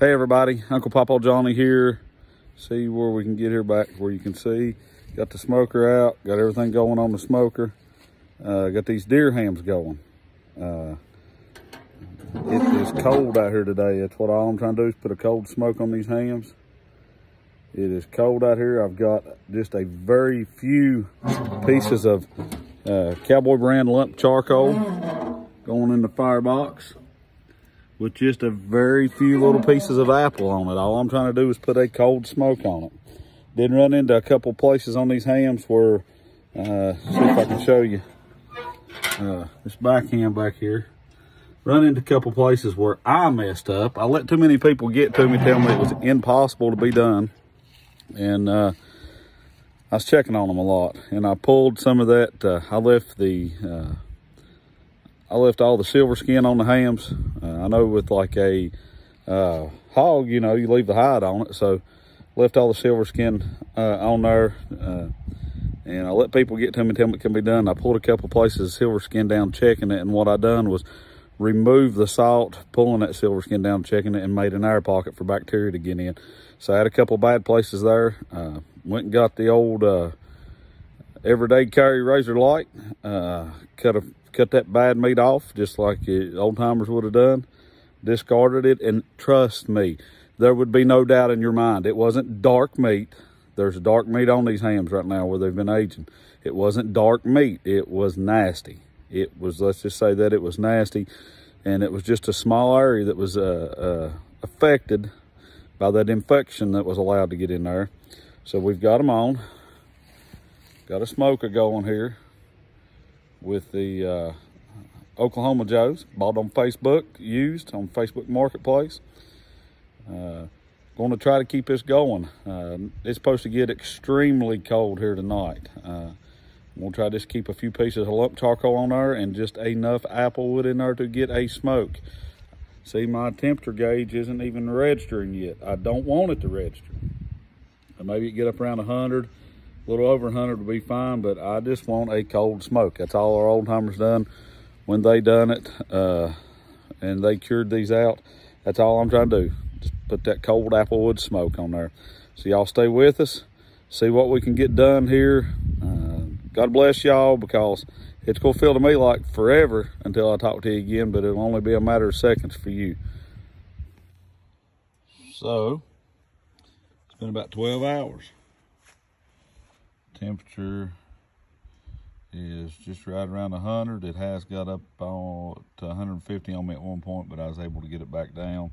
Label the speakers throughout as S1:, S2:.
S1: Hey everybody, Uncle Papaw Jonny here. See where we can get here back where you can see. Got the smoker out, got everything going on the smoker. Uh, got these deer hams going. Uh, it is cold out here today. That's what all I'm trying to do is put a cold smoke on these hams. It is cold out here. I've got just a very few pieces of uh, Cowboy brand lump charcoal going in the firebox with just a very few little pieces of apple on it. All I'm trying to do is put a cold smoke on it. Did run into a couple places on these hams where, uh, see if I can show you, uh, this back ham back here. Run into a couple places where I messed up. I let too many people get to me, tell me it was impossible to be done. And uh, I was checking on them a lot. And I pulled some of that, uh, I left the, uh, I left all the silver skin on the hams. Uh, I know with like a uh, hog, you know, you leave the hide on it. So left all the silver skin uh, on there. Uh, and I let people get to me and tell me it can be done. I pulled a couple places of silver skin down checking it. And what I done was remove the salt, pulling that silver skin down, checking it, and made an air pocket for bacteria to get in. So I had a couple bad places there. Uh, went and got the old uh, everyday carry razor light. cut a cut that bad meat off just like old timers would have done, discarded it, and trust me, there would be no doubt in your mind. It wasn't dark meat. There's dark meat on these hams right now where they've been aging. It wasn't dark meat. It was nasty. It was, let's just say that it was nasty. And it was just a small area that was uh, uh, affected by that infection that was allowed to get in there. So we've got them on. Got a smoker going here with the uh, Oklahoma Joes, bought on Facebook, used on Facebook Marketplace. Uh, going to try to keep this going. Uh, it's supposed to get extremely cold here tonight. Uh, we'll try to just keep a few pieces of lump charcoal on there and just enough apple wood in there to get a smoke. See, my temperature gauge isn't even registering yet. I don't want it to register. Maybe it get up around 100 a little over 100 would be fine, but I just want a cold smoke. That's all our old timers done when they done it uh, and they cured these out. That's all I'm trying to do. Just put that cold applewood smoke on there. So y'all stay with us, see what we can get done here. Uh, God bless y'all because it's going to feel to me like forever until I talk to you again, but it'll only be a matter of seconds for you. So, it's been about 12 hours temperature is just right around 100. It has got up to 150 on me at one point, but I was able to get it back down.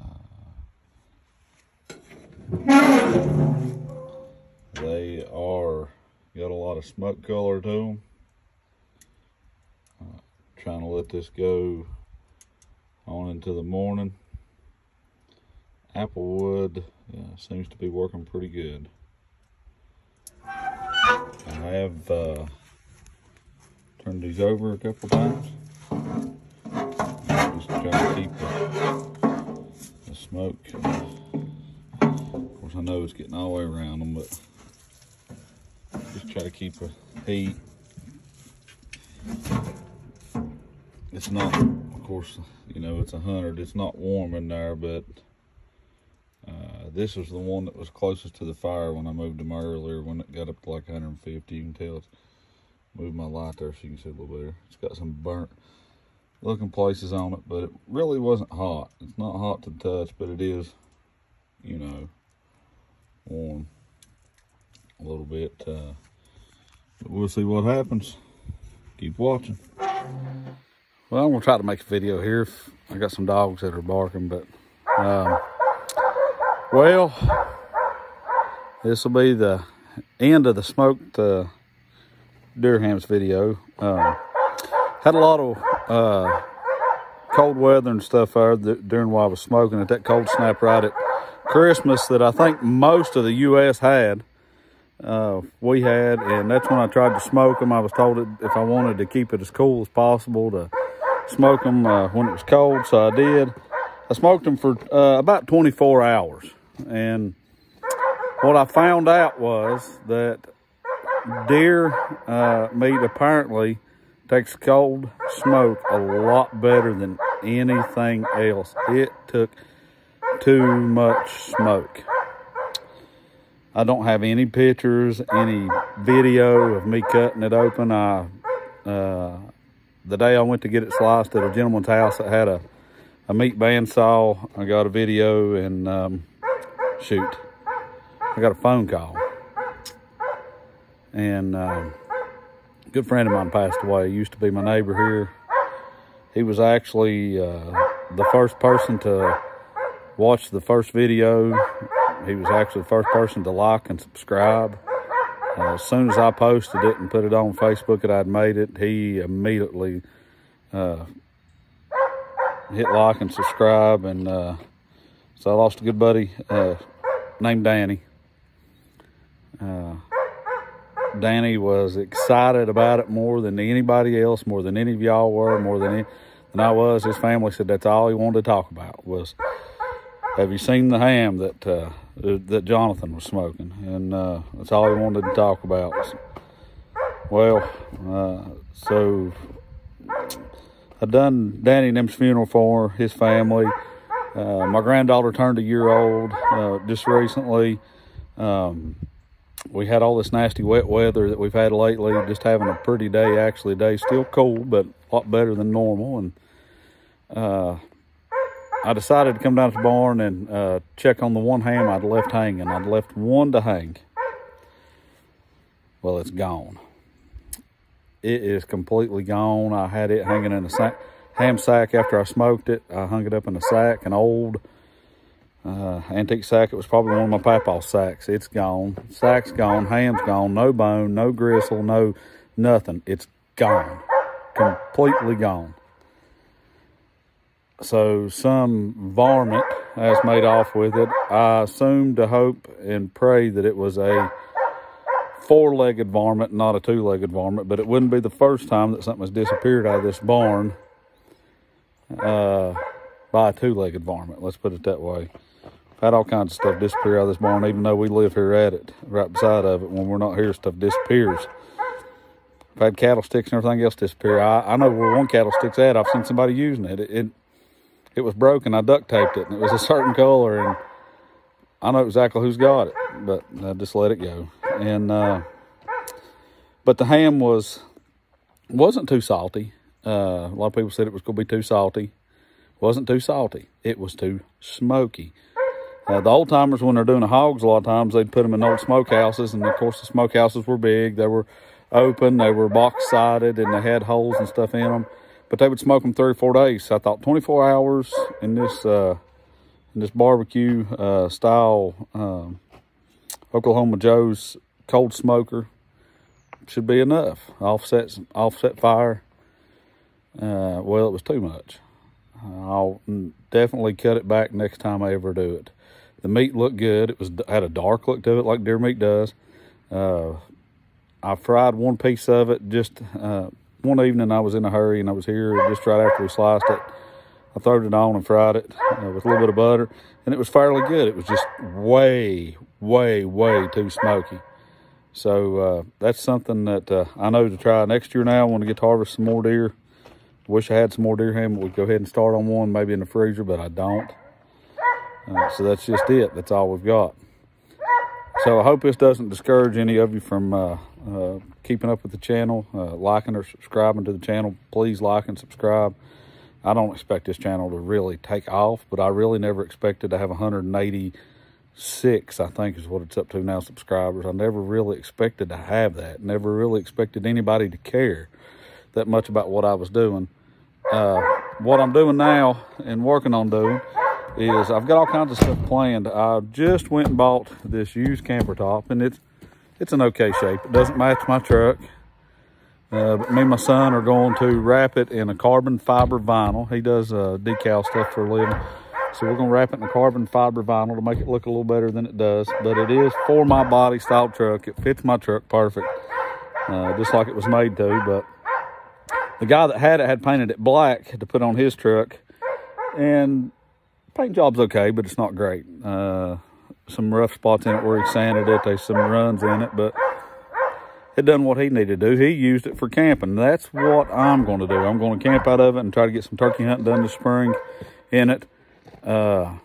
S1: Uh, they are got a lot of smoke color to them. Uh, trying to let this go on into the morning. Applewood uh, seems to be working pretty good. I have uh, turned these over a couple times. Just trying to keep the, the smoke. Of course, I know it's getting all the way around them, but just try to keep the heat. It's not, of course, you know, it's a 100. It's not warm in there, but this was the one that was closest to the fire when I moved them earlier when it got up to like 150. You can tell it's moved my light there so you can see a little better. It's got some burnt looking places on it, but it really wasn't hot. It's not hot to touch, but it is, you know, warm a little bit. Uh, but we'll see what happens. Keep watching. Well, I'm gonna try to make a video here. I got some dogs that are barking, but um, well, this will be the end of the smoked uh, deer hams video. Uh, had a lot of uh, cold weather and stuff there during while I was smoking at that cold snap right at Christmas that I think most of the U.S. had. Uh, we had, and that's when I tried to smoke them. I was told that if I wanted to keep it as cool as possible to smoke them uh, when it was cold, so I did. I smoked them for uh, about 24 hours. And what I found out was that deer uh, meat apparently takes cold smoke a lot better than anything else. It took too much smoke. I don't have any pictures, any video of me cutting it open. I, uh, the day I went to get it sliced at a gentleman's house that had a, a meat bandsaw, I got a video and um, shoot, I got a phone call. And uh, a good friend of mine passed away. He used to be my neighbor here. He was actually uh, the first person to watch the first video. He was actually the first person to like and subscribe. Uh, as soon as I posted it and put it on Facebook that I'd made it, he immediately uh, hit like and subscribe. And uh, so I lost a good buddy uh, named Danny. Uh, Danny was excited about it more than anybody else, more than any of y'all were, more than, any, than I was. His family said that's all he wanted to talk about was, have you seen the ham that uh, that Jonathan was smoking? And uh, that's all he wanted to talk about. Well, uh, so I done Danny them's funeral for his family. Uh, my granddaughter turned a year old uh, just recently. Um, we had all this nasty wet weather that we've had lately. Just having a pretty day, actually. Day still cold, but a lot better than normal. And uh, I decided to come down to the barn and uh, check on the one ham I'd left hanging. I'd left one to hang. Well, it's gone. It is completely gone. I had it hanging in a ham sack after I smoked it. I hung it up in a sack, an old uh, antique sack. It was probably one of my papaw's sacks. It's gone. Sack's gone. Ham's gone. No bone, no gristle, no nothing. It's gone. Completely gone. So some varmint has made off with it. I assume to hope and pray that it was a four-legged varmint, not a two-legged varmint, but it wouldn't be the first time that something has disappeared out of this barn uh, by a two-legged varmint. Let's put it that way. Had all kinds of stuff disappear out of this barn, even though we live here at it, right beside of it. When we're not here, stuff disappears. I've had cattle sticks and everything else disappear. I, I know where one cattle stick's at. I've seen somebody using it. It, it. it was broken. I duct taped it, and it was a certain color, and I know exactly who's got it, but I just let it go. And uh, but the ham was wasn't too salty. Uh, a lot of people said it was going to be too salty. Wasn't too salty. It was too smoky. Uh, the old timers, when they're doing the hogs, a lot of times they'd put them in old smokehouses, and of course the smokehouses were big. They were open, they were box sided, and they had holes and stuff in them. But they would smoke them three or four days. So I thought 24 hours in this uh, in this barbecue uh, style um, Oklahoma Joe's cold smoker should be enough. Offset offset fire. Uh, well, it was too much. I'll definitely cut it back next time I ever do it. The meat looked good. It was had a dark look to it like deer meat does. Uh, I fried one piece of it just uh, one evening. I was in a hurry and I was here just right after we sliced it. I throwed it on and fried it uh, with a little bit of butter, and it was fairly good. It was just way, way, way too smoky. So uh, that's something that uh, I know to try next year now. I want to get to harvest some more deer. Wish I had some more deer ham. We'd go ahead and start on one, maybe in the freezer, but I don't. Uh, so that's just it. That's all we've got. So I hope this doesn't discourage any of you from uh, uh, keeping up with the channel, uh, liking or subscribing to the channel. Please like and subscribe. I don't expect this channel to really take off, but I really never expected to have 186, I think is what it's up to now, subscribers. I never really expected to have that. Never really expected anybody to care that much about what I was doing. Uh, what I'm doing now and working on doing is I've got all kinds of stuff planned. I just went and bought this used camper top, and it's it's an okay shape. It doesn't match my truck. Uh, but me and my son are going to wrap it in a carbon fiber vinyl. He does uh, decal stuff for a living. So we're going to wrap it in carbon fiber vinyl to make it look a little better than it does. But it is for my body style truck. It fits my truck perfect, uh, just like it was made to. But the guy that had it had painted it black to put on his truck. And paint job's okay, but it's not great. Uh, some rough spots in it where he sanded it. There's some runs in it, but it done what he needed to do. He used it for camping. That's what I'm going to do. I'm going to camp out of it and try to get some turkey hunting done this spring in it. Uh,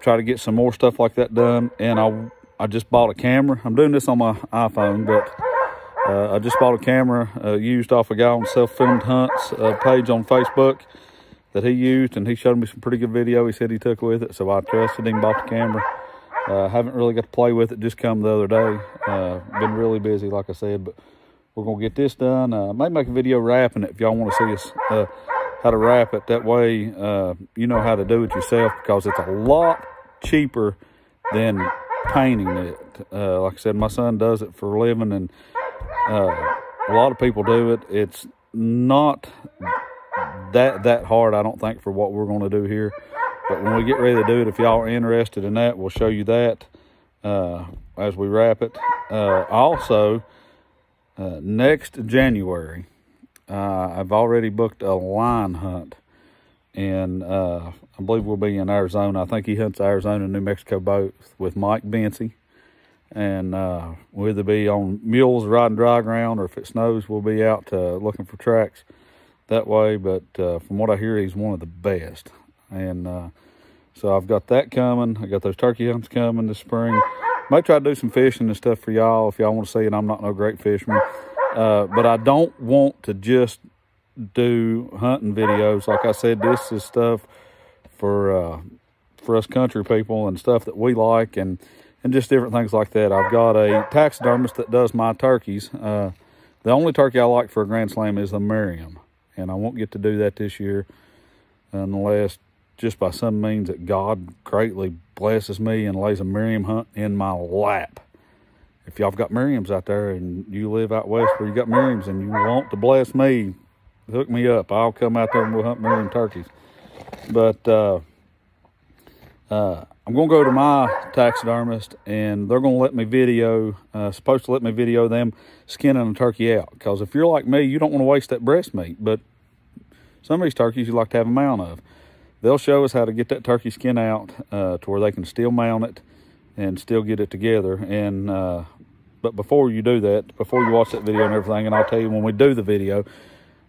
S1: try to get some more stuff like that done. And I, I just bought a camera. I'm doing this on my iPhone, but uh, I just bought a camera uh, used off a guy on Self-Filmed Hunts uh, page on Facebook that he used, and he showed me some pretty good video he said he took with it, so I trusted him, bought the camera. Uh, haven't really got to play with it, just come the other day. Uh, been really busy, like I said, but we're going to get this done. Uh, may make a video wrapping it if y'all want to see us how to wrap it. That way, uh, you know how to do it yourself because it's a lot cheaper than painting it. Uh, like I said, my son does it for a living, and uh, a lot of people do it. It's not that that hard, I don't think, for what we're going to do here. But when we get ready to do it, if y'all are interested in that, we'll show you that uh, as we wrap it. Uh, also, uh, next January, uh, I've already booked a line hunt. And uh, I believe we'll be in Arizona. I think he hunts Arizona and New Mexico both with Mike Bency and uh, we'll either be on mules riding dry ground or if it snows we'll be out uh, looking for tracks that way. But uh, from what i hear he's one of the best. And uh, so i've got that coming. I got those turkey hunts coming this spring. Might try to do some fishing and stuff for y'all if y'all want to see it. I'm not no great fisherman uh, but i don't want to just do hunting videos like i said this is stuff for uh, for us country people and stuff that we like and and just different things like that. I've got a taxidermist that does my turkeys. Uh, the only turkey I like for a Grand Slam is the Merriam, and I won't get to do that this year unless just by some means that God greatly blesses me and lays a Merriam hunt in my lap. If y'all got Merriams out there and you live out west where you got Merriams and you want to bless me, hook me up. I'll come out there and we'll hunt Merriam turkeys. But uh, uh, I'm going to go to my taxidermist and they're going to let me video, uh, supposed to let me video them skinning a turkey out. Because if you're like me, you don't want to waste that breast meat. But some of these turkeys you like to have a mount of. They'll show us how to get that turkey skin out uh, to where they can still mount it and still get it together. And uh, But before you do that, before you watch that video and everything, and I'll tell you when we do the video,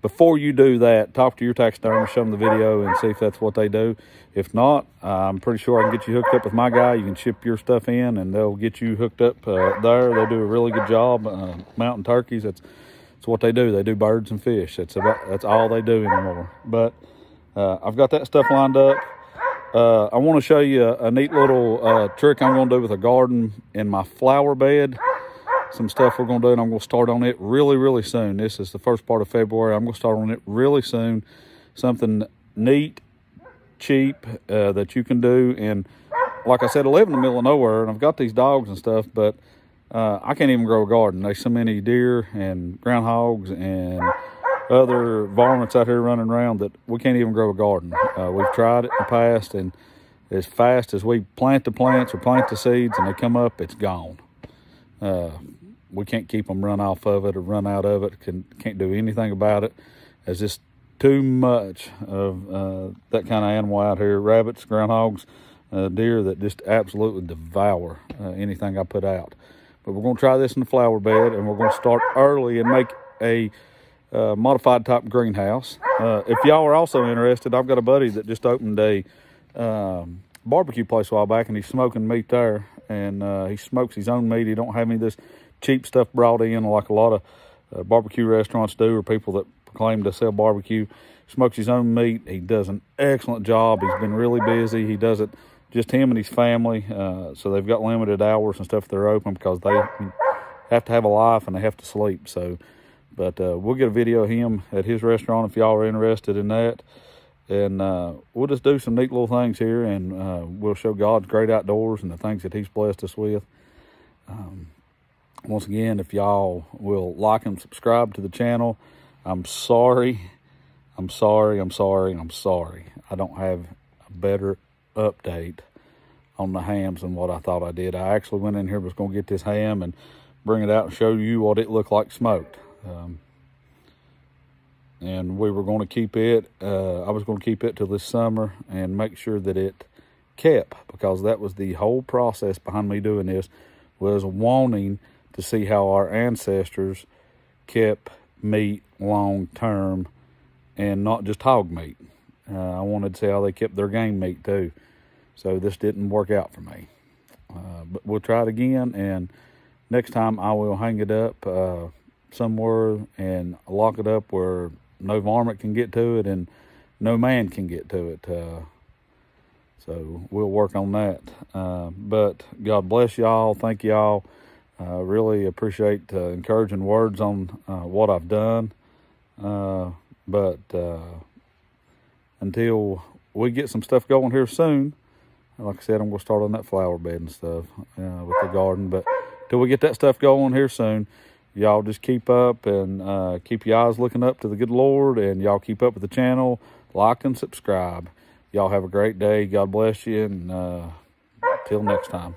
S1: before you do that, talk to your taxidermist, show them the video, and see if that's what they do. If not, I'm pretty sure I can get you hooked up with my guy. You can ship your stuff in, and they'll get you hooked up uh, there. They do a really good job. Uh, mountain turkeys, that's, that's what they do. They do birds and fish. That's about that's all they do anymore. But uh, I've got that stuff lined up. Uh, I want to show you a, a neat little uh, trick I'm going to do with a garden in my flower bed some stuff we're going to do, and I'm going to start on it really, really soon. This is the first part of February. I'm going to start on it really soon. Something neat, cheap uh, that you can do. And like I said, I live in the middle of nowhere, and I've got these dogs and stuff, but uh, I can't even grow a garden. There's so many deer and groundhogs and other varmints out here running around that we can't even grow a garden. Uh, we've tried it in the past, and as fast as we plant the plants or plant the seeds and they come up, it's gone. Uh, we can't keep them run off of it or run out of it. Can, can't do anything about it. It's just too much of uh, that kind of animal out here. Rabbits, groundhogs, uh, deer that just absolutely devour uh, anything I put out. But we're going to try this in the flower bed, and we're going to start early and make a uh, modified type greenhouse. Uh, if y'all are also interested, I've got a buddy that just opened a um, barbecue place a while back, and he's smoking meat there. And uh, he smokes his own meat. He don't have any of this cheap stuff brought in like a lot of uh, barbecue restaurants do or people that claim to sell barbecue. Smokes his own meat. He does an excellent job. He's been really busy. He does it just him and his family. Uh, so they've got limited hours and stuff they're open because they have to have a life and they have to sleep. So, but uh, we'll get a video of him at his restaurant if y'all are interested in that. And uh, we'll just do some neat little things here and uh, we'll show God's great outdoors and the things that he's blessed us with. Um, once again, if y'all will like and subscribe to the channel, I'm sorry. I'm sorry. I'm sorry. I'm sorry. I don't have a better update on the hams than what I thought I did. I actually went in here, was going to get this ham and bring it out and show you what it looked like smoked. Um, and we were going to keep it, uh, I was going to keep it till this summer and make sure that it kept because that was the whole process behind me doing this was wanting to see how our ancestors kept meat long term and not just hog meat. Uh, I wanted to see how they kept their game meat too. So this didn't work out for me. Uh, but we'll try it again. And next time I will hang it up uh, somewhere and lock it up where no varmint can get to it and no man can get to it. Uh, so we'll work on that. Uh, but God bless y'all. Thank y'all. Uh, really appreciate uh, encouraging words on uh, what I've done. Uh, but until we get some stuff going here soon, like I said, I'm going to start on that flower bed and stuff with the garden. But till we get that stuff going here soon, y'all just keep up and uh, keep your eyes looking up to the good Lord, and y'all keep up with the channel, like and subscribe. Y'all have a great day. God bless you, and uh, till next time.